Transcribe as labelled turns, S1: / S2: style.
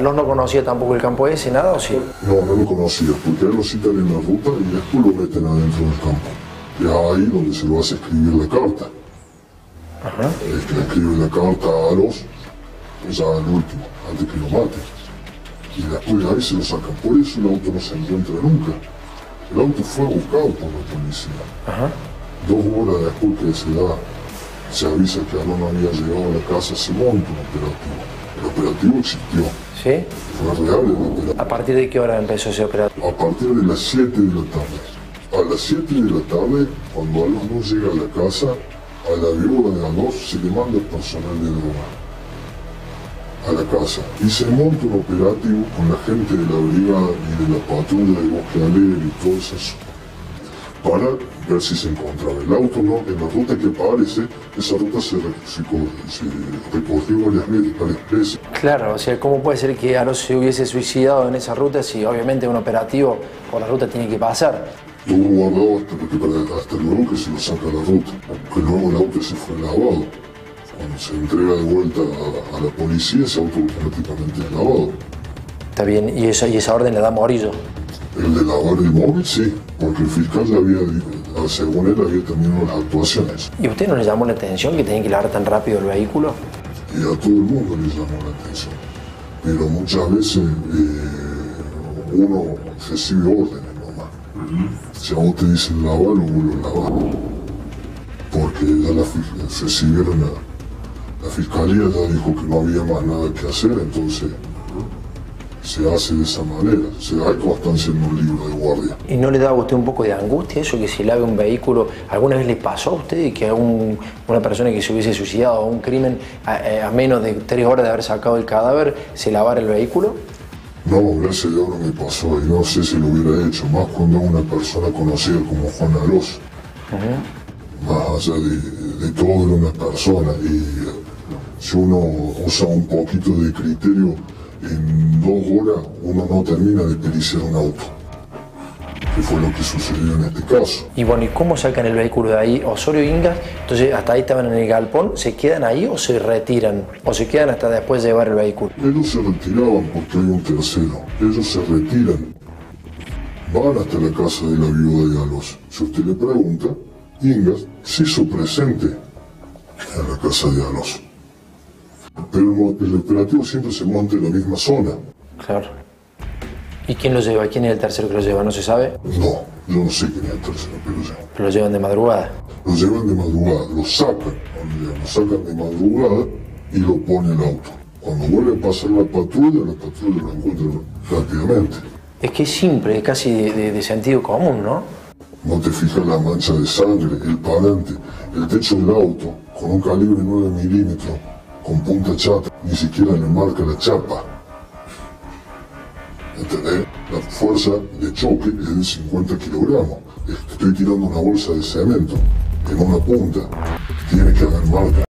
S1: ¿Alonso no conocía tampoco el campo ese, nada o sí?
S2: No, no lo conocía, porque él lo citan en la ruta y después lo meten adentro del campo. Y es ahí donde se lo hace escribir la carta. El que le escribe la carta a los, pues ya al último, antes que lo maten. Y después de ahí se lo sacan. Por eso el auto no se encuentra nunca. El auto fue buscado por la policía. Dos horas después que se da, se avisa que Alonso había llegado a la casa, se monta un operativo. El operativo existió.
S1: ¿Sí?
S2: Fue real el operativo.
S1: ¿A partir de qué hora empezó ese operativo?
S2: A partir de las 7 de la tarde. A las 7 de la tarde, cuando Alonso no llega a la casa, a la viuda de Alonso se le manda personal de droga a la casa y se monta un operativo con la gente de la brigada y de la patrulla de Bosque Alegre y todo eso para ver si se encontraba el auto no en la ruta que aparece esa ruta se, se se recorrió varias veces varias veces
S1: Claro, o sea, ¿cómo puede ser que Alonso se hubiese suicidado en esa ruta si obviamente un operativo por la ruta tiene que pasar?
S2: Hubo guardado hasta, porque hasta luego que se lo saca a la ruta, que luego el auto se fue lavado. Cuando se entrega de vuelta a, a la policía, ese auto automáticamente es lavado.
S1: Está bien, y esa, y esa orden le da Morillo.
S2: El de lavar el móvil, sí, porque el fiscal ya había, según él, había terminado las actuaciones.
S1: ¿Y a usted no le llamó la atención que tenían que lavar tan rápido el vehículo?
S2: Y a todo el mundo le llamó la atención. Pero muchas veces eh, uno recibe órdenes nomás. Si a vos te dicen lavar, lo vuelvo a lavar. Porque ya la, recibieron la, la fiscalía, ya dijo que no había más nada que hacer, entonces se hace de esa manera. Se hay constancia en un libro de guardia.
S1: ¿Y no le da a usted un poco de angustia eso que si lave un vehículo, alguna vez le pasó a usted que a un- una persona que se hubiese suicidado a un crimen a, eh, a menos de tres horas de haber sacado el cadáver, se lavara el vehículo?
S2: No, gracias a Dios no me pasó y no sé si lo hubiera hecho, más cuando una persona conocida como Juan Alonso. Más allá de, de todo era una persona y eh, si uno usa un poquito de criterio, en horas uno no termina de periciar un auto. Que fue lo que sucedió en este caso.
S1: Y bueno, ¿y cómo sacan el vehículo de ahí? Osorio Ingas, entonces hasta ahí estaban en el galpón, ¿se quedan ahí o se retiran? ¿O se quedan hasta después de llevar el vehículo?
S2: Ellos se retiraban porque hay un tercero. Ellos se retiran. Van hasta la casa de la viuda de Alos. Si usted le pregunta, Ingas se hizo presente en la casa de Alos. Pero el operativo siempre se monta en la misma zona.
S1: Claro. ¿Y quién lo lleva? ¿Quién es el tercero que lo lleva? ¿No se sabe?
S2: No, yo no sé quién es el tercero, pero ya.
S1: Pero lo llevan de madrugada.
S2: Lo llevan de madrugada, lo sacan, donde lo sacan de madrugada y lo ponen al auto. Cuando vuelve a pasar la patrulla, la patrulla lo encuentra rápidamente.
S1: Es que es simple, es casi de, de- de sentido común, ¿no?
S2: No te fijas la mancha de sangre, el parante, el techo del auto, con un calibre 9 milímetros, con punta chata, ni siquiera le marca la chapa. ¿Entendés? La fuerza de choque es de 50 kilogramos. Estoy tirando una bolsa de cemento en una punta. Tiene que haber marca.